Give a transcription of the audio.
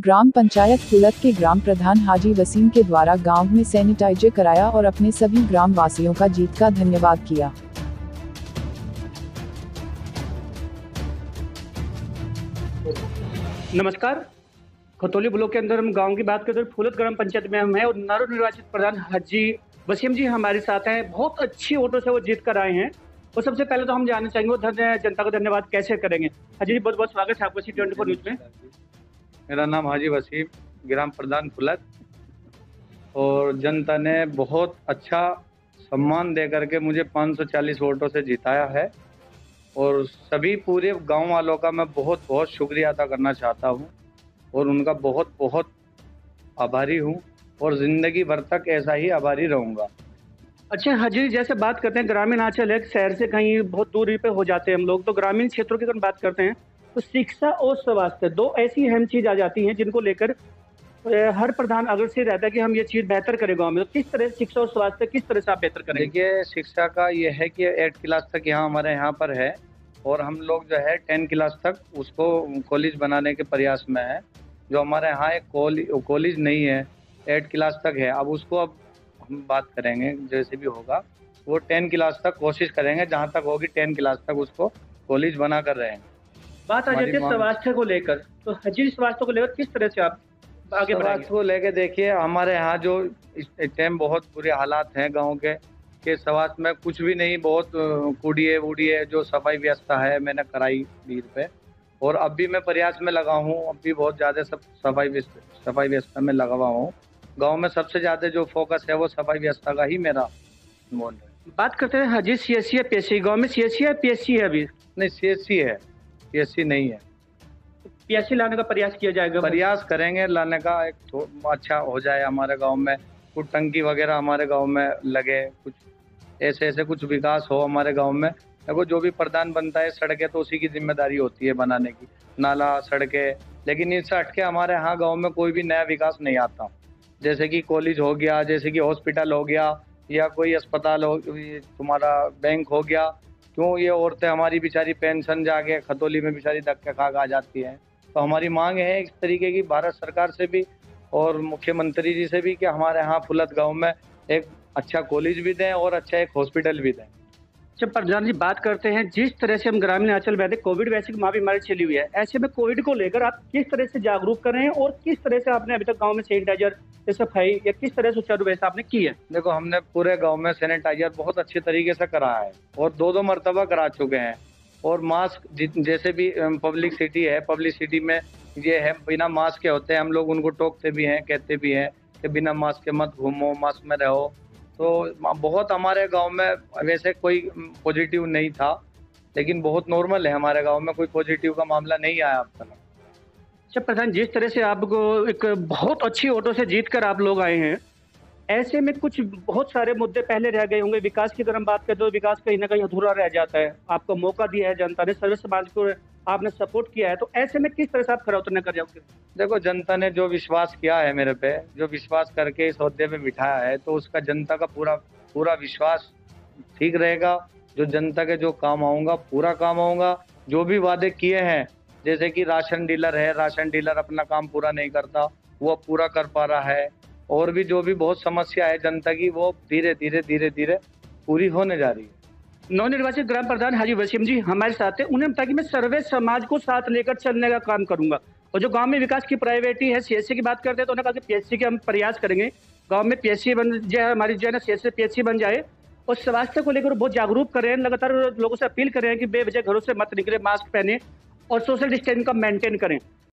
ग्राम पंचायत कुलत के ग्राम प्रधान हाजी वसीम के द्वारा गाँव में सैनिटाइजर कराया और अपने सभी ग्राम वासियों का जीत का धन्यवाद किया। नमस्कार। खतौली ब्लॉक के अंदर हम गाँव की बात करें तो फूलत ग्राम पंचायत में हम हैं और नव निर्वाचित प्रधान हाजी वसीम जी हमारे साथ हैं। बहुत अच्छी वोटों से वो जीत कर आए हैं। और सबसे पहले तो हम जानना चाहेंगे जनता का धन्यवाद कैसे करेंगे? हाजी जी, बहुत बहुत स्वागत है आपको सी ट्वेंटी न्यूज़ में। मेरा नाम हाजी वसीम ग्राम प्रधान कुलत और जनता ने बहुत अच्छा सम्मान दे करके मुझे 540 वोटों से जिताया है। और सभी पूरे गाँव वालों का मैं बहुत बहुत शुक्रिया अदा करना चाहता हूँ। और उनका बहुत बहुत आभारी हूँ। और ज़िंदगी भर तक ऐसा ही आभारी रहूँगा। अच्छा हाजी जैसे बात करते हैं, ग्रामीण आंचल है, शहर से कहीं बहुत दूरी पे हो जाते हैं हम लोग। तो ग्रामीण क्षेत्रों की अगर बात करते हैं तो शिक्षा और स्वास्थ्य, दो ऐसी अहम चीज़ आ जाती हैं जिनको लेकर हर प्रधान अग्रसर रहता है कि हम ये चीज़ बेहतर करें गाँव में तो किस तरह से शिक्षा और स्वास्थ्य, किस तरह से आप बेहतर करेंगे? देखिए, शिक्षा का ये है कि एट क्लास तक यहाँ हमारे यहाँ पर है और हम लोग जो है टेन क्लास तक उसको कॉलेज बनाने के प्रयास में है। जो हमारे यहाँ एक कॉलेज नहीं है, एट क्लास तक है, अब उसको अब हम बात करेंगे, जैसे भी होगा, वो टेन क्लास तक कोशिश करेंगे, जहाँ तक होगी टेन क्लास तक उसको कॉलेज बना कर रहेंगे बात आ जाती है स्वास्थ्य को लेकर। तो हाजी स्वास्थ्य को लेकर किस तरह से आप आगे स्वास्थ्य को लेके देखिए हमारे यहाँ जो इस टाइम बहुत बुरे हालात हैं गाँव के के स्वास्थ्य में कुछ भी नहीं बहुत कूड़िए वूड़िए जो सफ़ाई व्यवस्था है मैंने कराई वीर पे। और अब भी मैं प्रयास में लगा हूँ अब भी बहुत ज़्यादा सब सफ़ाई सफ़ाई व्यवस्था में लगा हुआ हूँ। गाँव में सबसे ज़्यादा जो फोकस है वो सफ़ाई व्यवस्था का ही मेरा मोल है। बात करते हैं हाजी सी एस सी है पी एस सी गाँव में सी एस सी है पी एस सी है अभी? नहीं सी एस सी है। सी नहीं है। पी एस सी लाने का प्रयास किया जाएगा? प्रयास करेंगे लाने का एक अच्छा हो जाए हमारे गाँव में। कुछ टंकी वगैरह हमारे गाँव में लगे कुछ ऐसे ऐसे कुछ विकास हो हमारे गाँव में। देखो जो भी प्रधान बनता है सड़कें तो उसी की ज़िम्मेदारी होती है बनाने की। नाला सड़कें लेकिन इससे हटके हमारे यहाँ गाँव में कोई भी नया विकास नहीं आता। जैसे कि कॉलेज हो गया जैसे कि हॉस्पिटल हो गया या कोई अस्पताल हो तुम्हारा बैंक हो गया क्यों ये औरतें हमारी बेचारी पेंशन जाके खतौली में बेचारी धक्के खा आ जाती हैं? तो हमारी मांग है इस तरीके की, भारत सरकार से भी और मुख्यमंत्री जी से भी कि हमारे यहाँ फुलत गाँव में एक अच्छा कॉलेज भी दें और अच्छा एक हॉस्पिटल भी दें। जब प्रधान जी बात करते हैं, जिस तरह से हम ग्रामीण अंचल में कोविड वैसे महाबीमारी चली हुई है, ऐसे में कोविड को लेकर आप किस तरह से जागरूक कर रहे हैं और किस तरह से आपने अभी तक गाँव में सैनिटाइजर सफ़ाई या किस तरह से सुचारू व्यवस्था आपने की है? देखो, हमने पूरे गाँव में सैनिटाइजर बहुत अच्छे तरीके से करा है और दो दो मरतबा करा चुके हैं। और मास्क जैसे भी पब्लिक सिटी है, पब्लिक सिटी में ये है, बिना मास्क के होते हैं, हम लोग उनको टोकते भी हैं, कहते भी हैं कि बिना मास्क के मत घूमो, मास्क में रहो। तो बहुत हमारे गाँव में वैसे कोई पॉजिटिव नहीं था, लेकिन बहुत नॉर्मल है हमारे गाँव में, कोई पॉजिटिव का मामला नहीं आया अब तक। अच्छा प्रधान जिस तरह से आपको एक बहुत अच्छी ऑटो से जीत कर आप लोग आए हैं। ऐसे में कुछ बहुत सारे मुद्दे पहले रह गए होंगे। विकास की अगर हम बात करें तो विकास कहीं ना कहीं अधूरा रह जाता है। आपको मौका दिया है, जनता ने सर्व समाज को आपने सपोर्ट किया है तो ऐसे में किस तरह से आप खरा उतरने कर जाओगे? देखो, जनता ने जो विश्वास किया है मेरे पे, जो विश्वास करके इस अहदे पे बिठाया है तो उसका जनता का पूरा पूरा विश्वास ठीक रहेगा। जो जनता के जो काम आऊँगा, पूरा काम आऊँगा। जो भी वादे किए हैं, जैसे कि राशन डीलर है, राशन डीलर अपना काम पूरा नहीं करता, वो पूरा कर पा रहा है। और भी जो भी बहुत समस्या है जनता की, वो धीरे धीरे धीरे धीरे पूरी होने जा रही है। नवनिर्वाचित ग्राम प्रधान हाजी वसीम जी हमारे साथ है उन्हें कि मैं सर्वे समाज को साथ लेकर चलने का काम करूँगा। और जो गाँव में विकास की प्रायोरिटी है सीएससी की बात करते हैं तो उन्होंने कहा कि पीएचसी के हम प्रयास करेंगे। गाँव में पीएचसी बन जाए, हमारी जो है ना सीएससी पीएचसी बन जाए। और स्वास्थ्य को लेकर बहुत जागरूक कर रहे हैं लगातार लोगों से अपील कर रहे हैं कि बेवजह घरों से मत निकले, मास्क पहने और सोशल डिस्टेंस का मेंटेन करें।